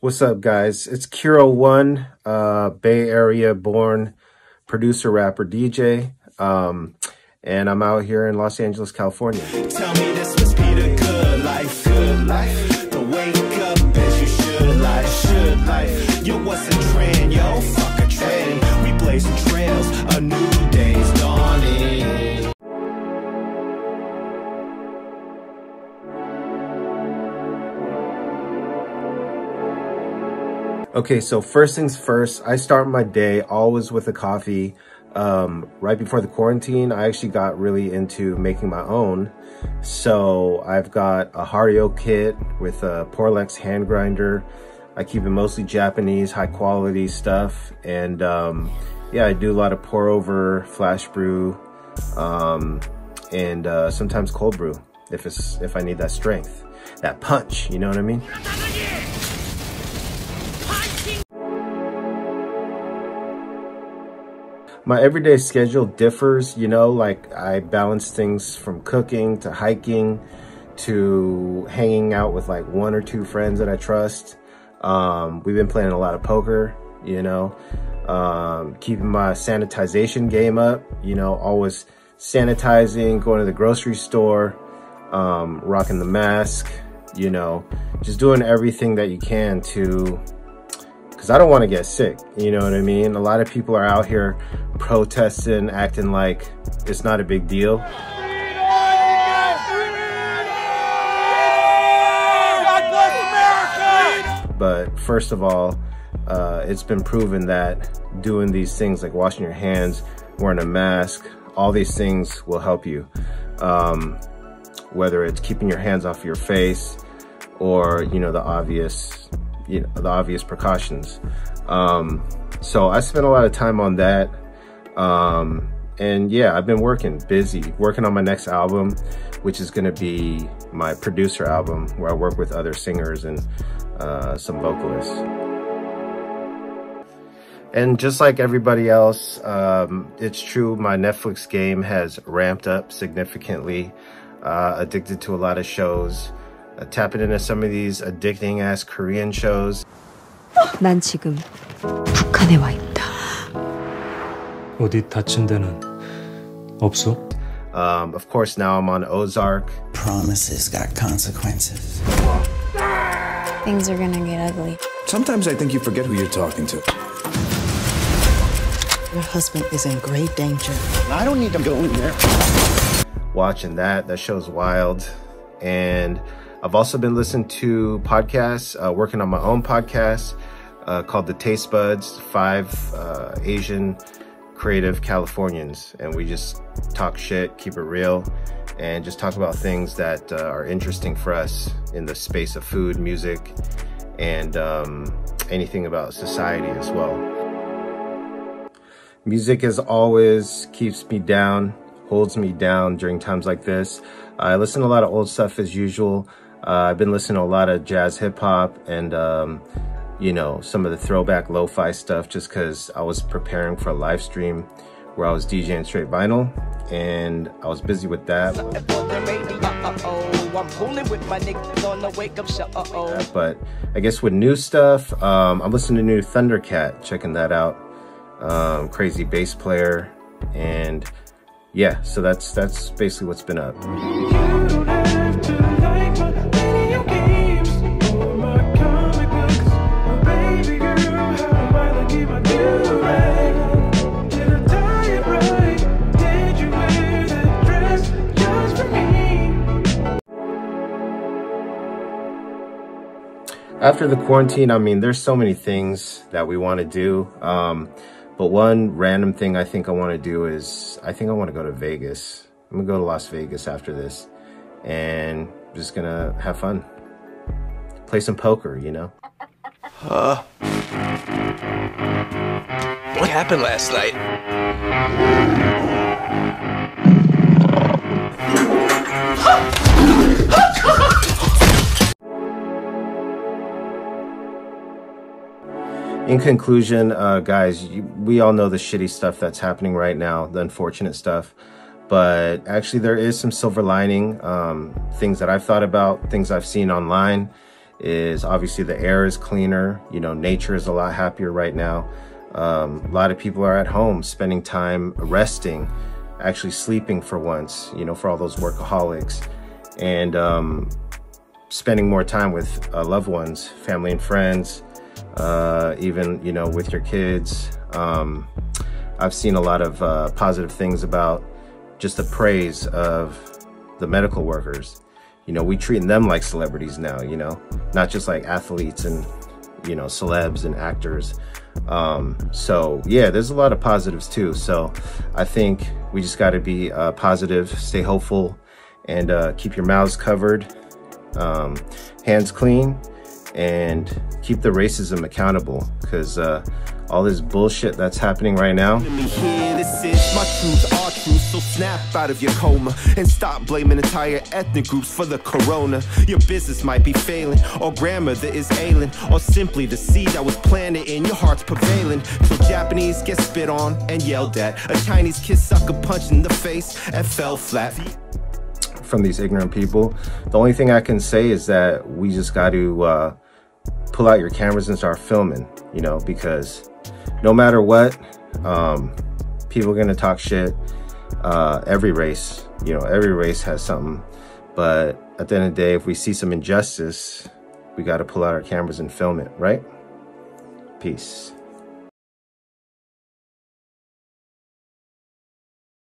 What's up, guys? It's Kero One, uh, Bay Area born producer, rapper, DJ. Um, and I'm out here in Los Angeles, California. Tell me this good life, good life. Okay, so first things first, I start my day always with a coffee. Um, right before the quarantine, I actually got really into making my own. So I've got a Hario kit with a Porlex hand grinder. I keep it mostly Japanese, high quality stuff. And um, yeah, I do a lot of pour over, flash brew, um, and uh, sometimes cold brew if it's if I need that strength, that punch. You know what I mean? My everyday schedule differs, you know, like I balance things from cooking to hiking to hanging out with like one or two friends that I trust. Um, we've been playing a lot of poker, you know, um, keeping my sanitization game up, you know, always sanitizing, going to the grocery store, um, rocking the mask, you know, just doing everything that you can to because I don't want to get sick. You know what I mean? A lot of people are out here protesting, acting like it's not a big deal. But first of all, uh, it's been proven that doing these things like washing your hands, wearing a mask, all these things will help you. Um, whether it's keeping your hands off your face or, you know, the obvious you know, the obvious precautions. Um, so I spent a lot of time on that. Um, and yeah, I've been working, busy, working on my next album, which is gonna be my producer album where I work with other singers and uh, some vocalists. And just like everybody else, um, it's true, my Netflix game has ramped up significantly. Uh, addicted to a lot of shows uh, tapping into some of these addicting ass Korean shows. 난 지금 북한에 와 있다. 어디 다친 데는 없어? Um, of course, now I'm on Ozark. Promises got consequences. Things are gonna get ugly. Sometimes I think you forget who you're talking to. Your husband is in great danger. I don't need to go in there. Watching that, that show's wild. And I've also been listening to podcasts, uh, working on my own podcast uh, called The Taste Buds, five uh, Asian creative Californians. And we just talk shit, keep it real, and just talk about things that uh, are interesting for us in the space of food, music, and um, anything about society as well. Music as always keeps me down, holds me down during times like this. I listen to a lot of old stuff as usual. Uh, I've been listening to a lot of jazz hip hop and, um, you know, some of the throwback lo-fi stuff just because I was preparing for a live stream where I was DJing straight vinyl and I was busy with that. But I guess with new stuff, um, I'm listening to new Thundercat, checking that out. Um, crazy bass player and yeah, so that's that's basically what's been up. After the quarantine, I mean, there's so many things that we want to do. Um, but one random thing I think I want to do is I think I want to go to Vegas. I'm going to go to Las Vegas after this and I'm just going to have fun. Play some poker, you know? Huh? What happened last night? in conclusion, uh, guys, you, we all know the shitty stuff that's happening right now, the unfortunate stuff. but actually there is some silver lining. Um, things that I've thought about, things I've seen online is obviously the air is cleaner. You know, nature is a lot happier right now. Um, a lot of people are at home spending time resting, actually sleeping for once, you know, for all those workaholics and um, spending more time with uh, loved ones, family and friends, uh, even, you know, with your kids. Um, I've seen a lot of uh, positive things about just the praise of the medical workers. You know, we treating them like celebrities now, you know, not just like athletes and, you know, celebs and actors. Um, so yeah, there's a lot of positives too. So I think we just got to be uh, positive, stay hopeful, and uh, keep your mouths covered, um, hands clean, and keep the racism accountable because uh, all this bullshit that's happening right now. So snap out of your coma and stop blaming entire ethnic groups for the corona. Your business might be failing, or grandmother is ailing, or simply the seed that was planted in your heart's prevailing. So Japanese get spit on and yelled at. A Chinese kid sucker punched in the face and fell flat from these ignorant people. The only thing I can say is that we just got to uh, pull out your cameras and start filming, you know, because no matter what, um, people are going to talk shit. Uh, every race, you know, every race has something. But at the end of the day, if we see some injustice, we got to pull out our cameras and film it, right? Peace.